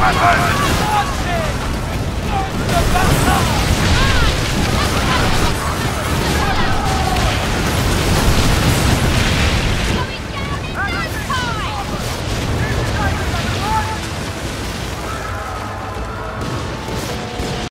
weapons!